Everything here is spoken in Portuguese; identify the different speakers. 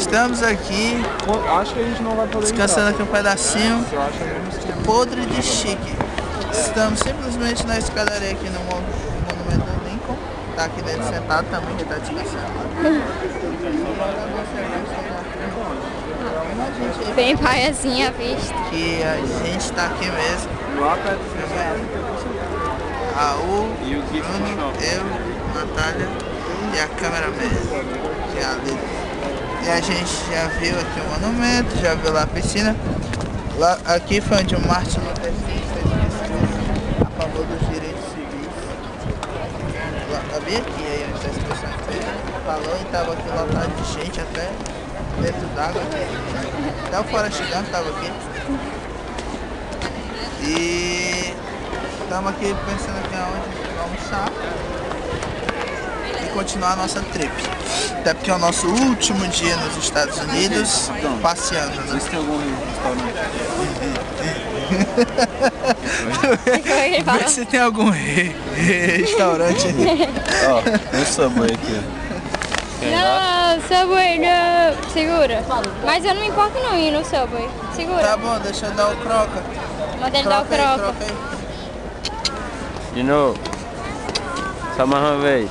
Speaker 1: Estamos aqui,
Speaker 2: Acho que a gente não vai poder
Speaker 1: descansando aqui um pedacinho,
Speaker 2: menos tempo.
Speaker 1: podre de chique. Estamos simplesmente na escadaria aqui no mon- Monumento do Lincoln. Tá aqui dentro sentado também, que tá descansando.
Speaker 3: Bem paiazinha a vista.
Speaker 1: Que a gente tá aqui mesmo.
Speaker 2: Do
Speaker 1: Raul,
Speaker 2: E
Speaker 1: Bruno, eu, Natália e a cameraman, que é a Lili. E a gente já viu aqui o monumento, já viu lá a piscina. Lá, aqui foi onde o Martin Luther King discurso a favor dos direitos civis. Lá, aqui, aí onde está a expressão falou e estava aqui lotado de gente até dentro d'água. Até o Forrest Gump estava aqui. E estamos aqui pensando aqui aonde vamos almoçar continuar a nossa trip. Até porque é o nosso último dia nos Estados Unidos, passeando, né?
Speaker 2: Se tem algum restaurante.
Speaker 3: O
Speaker 1: Vê se tem algum re- restaurante aí.
Speaker 2: Ó, um Subway aqui.
Speaker 3: Não, Subway, não. Segura. Mas eu não me importo não ir no Subway.
Speaker 1: Tá
Speaker 3: Segura.
Speaker 1: bom, deixa eu dar o croca.
Speaker 3: Manda ele dar o
Speaker 1: Croca aí, croca aí.
Speaker 4: De novo. Só mais uma vez.